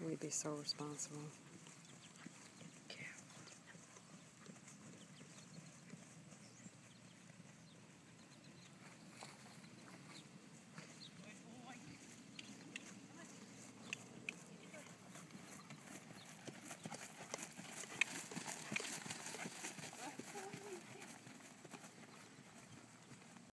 We'd be so responsible.